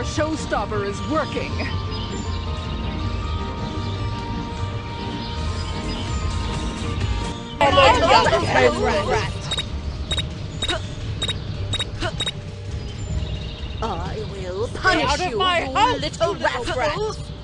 Our showstopper is working. I will punish you, you little rascal! I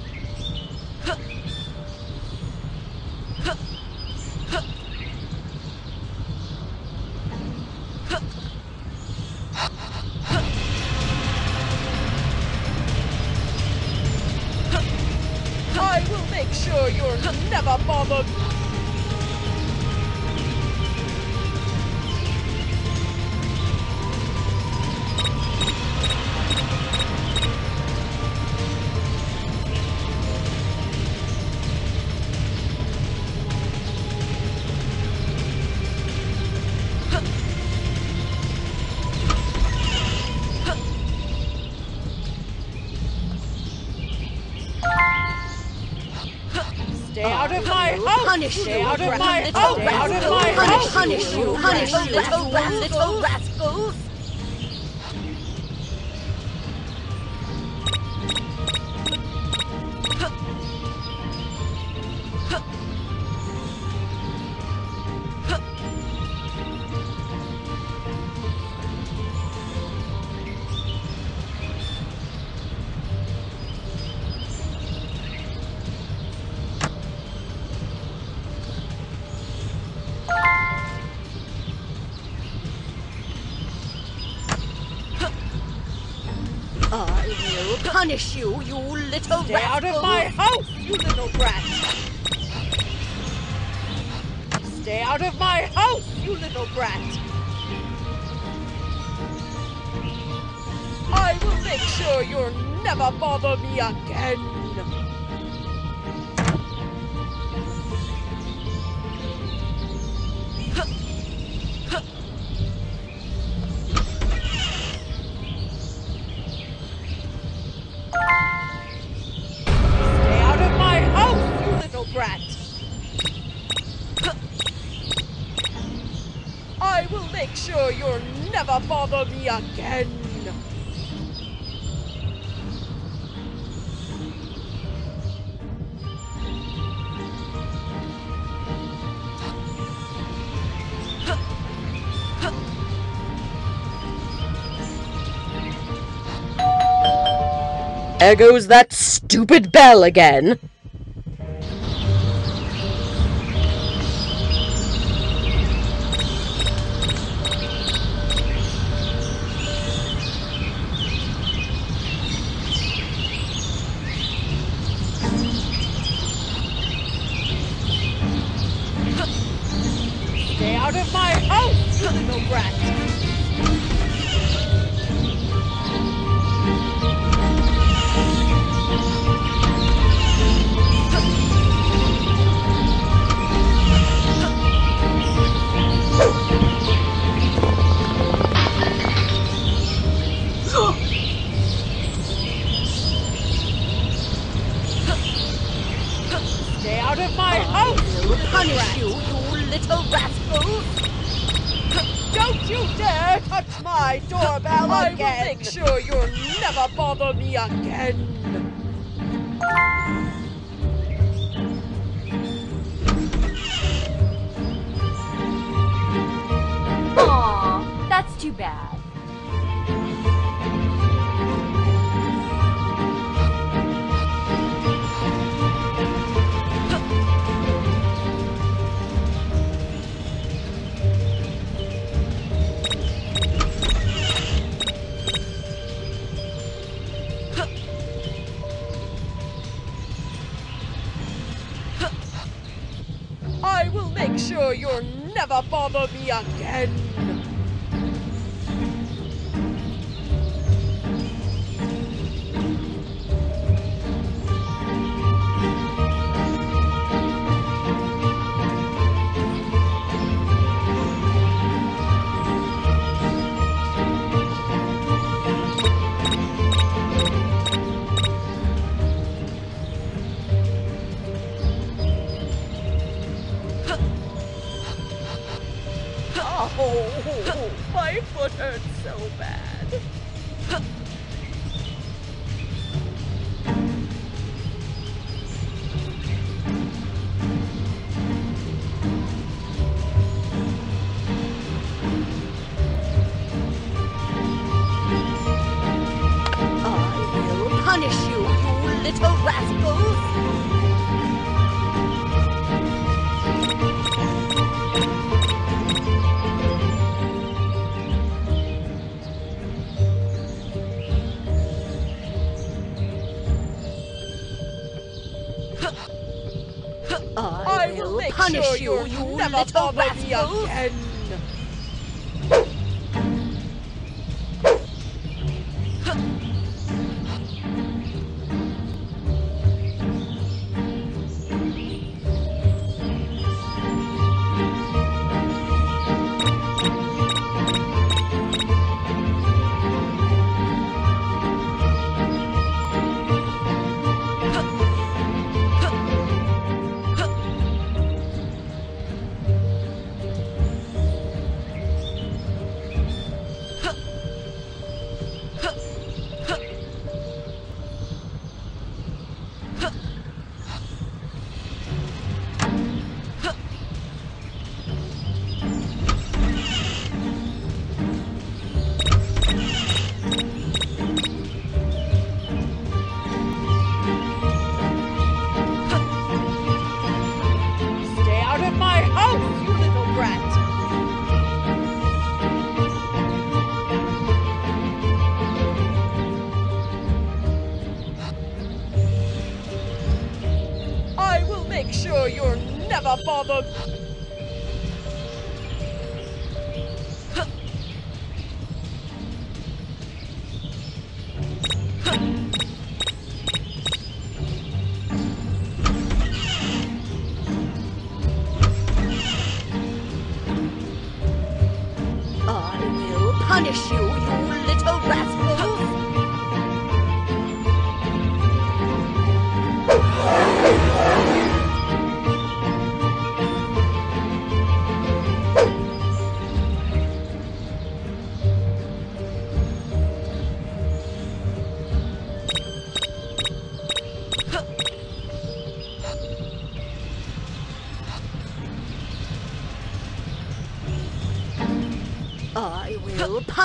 punish you, out of my! Out of my Punish, you, punish you, little, rat, little rascals! Will punish you, you little brat! Stay rascal! out of my house, you little brat! Stay out of my house, you little brat! I will make sure you'll never bother me again! Again! There goes that stupid bell again. You dare touch my doorbell I again. will make sure you'll never bother me again. Aw, that's too bad. Bother me again. Punish sure you, you you little rascal! again.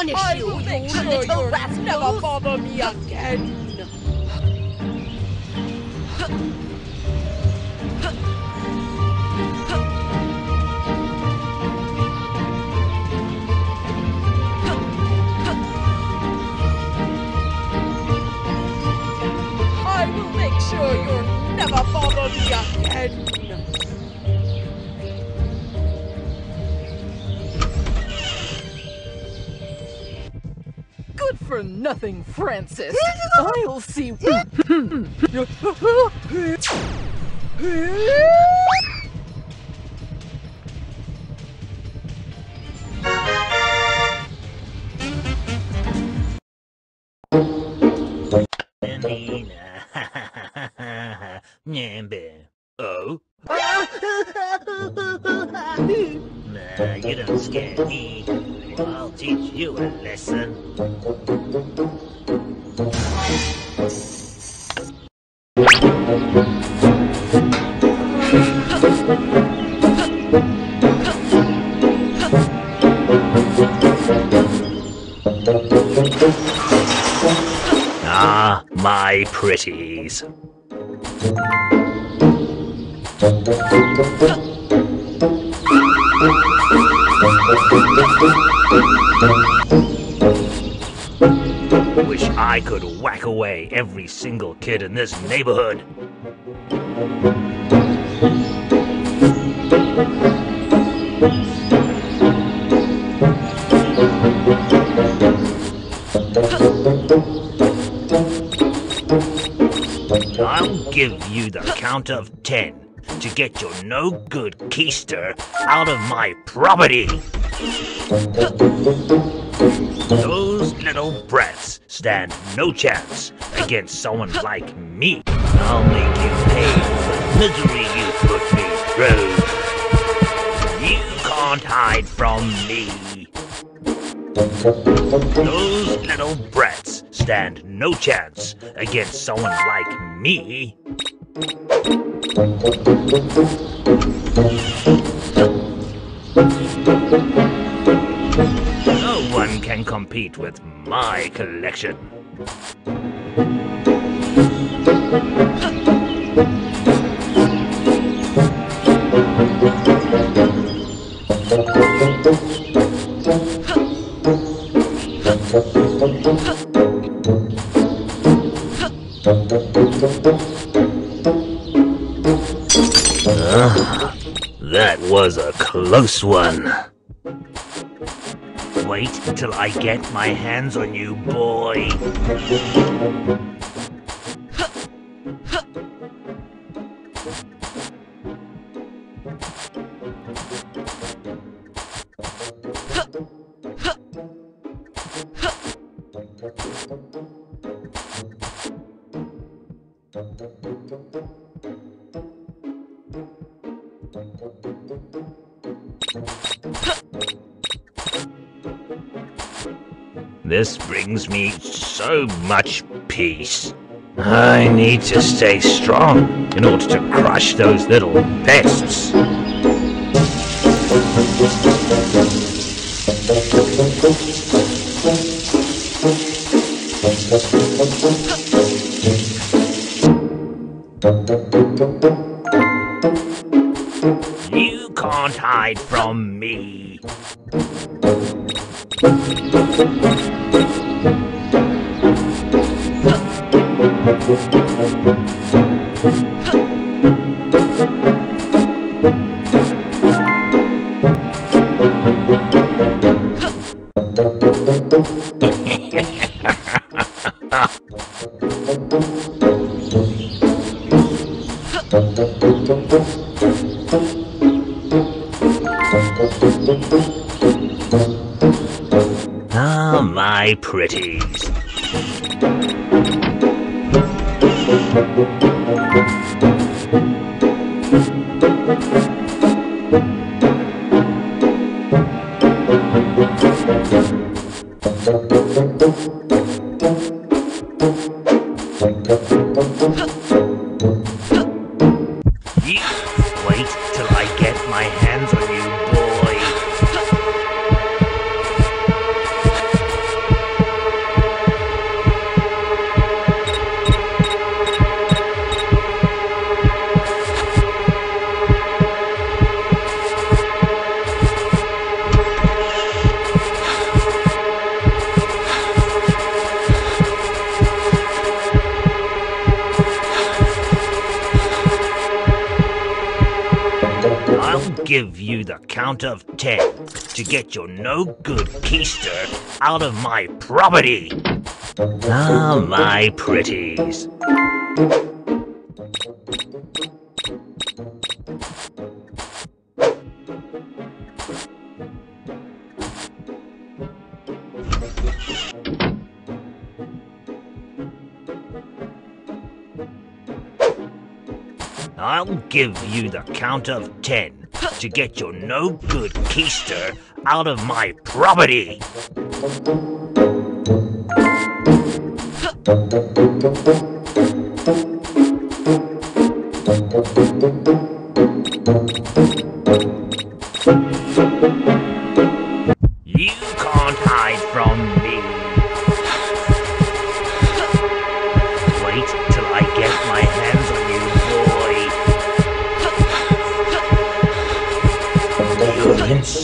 Punish I you, will make you sure little you'll rascal! never bother me again. I will make sure you'll never bother me again. For nothing, Francis. I'll see. Nyambe. Oh? Nah, you don't scare me. I'll teach you a lesson. Ah, my pretties. Wish I could whack away every single kid in this neighborhood. I'll give you the count of ten to get your no good keister out of my property. Those little brats stand no chance against someone like me. I'll make you pay for the misery you put me through. You can't hide from me. Those little brats stand no chance against someone like me. No one can compete with my collection. Huh. Uh, that was a close one. Wait till I get my hands on you, boy. This brings me so much peace. I need to stay strong in order to crush those little pests. You can't hide from Ah, my pretties. Give you the count of ten to get your no good keister out of my property. Ah, my pretties. I'll give you the count of ten to get your no good keister out of my property.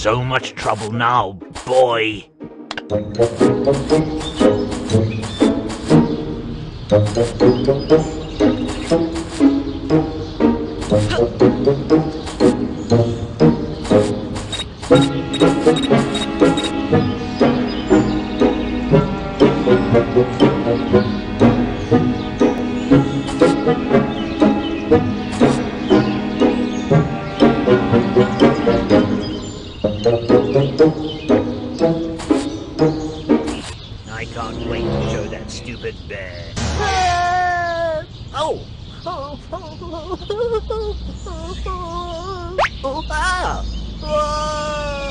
So much trouble now, boy. Oh! Oh, oh, ah! Whoa!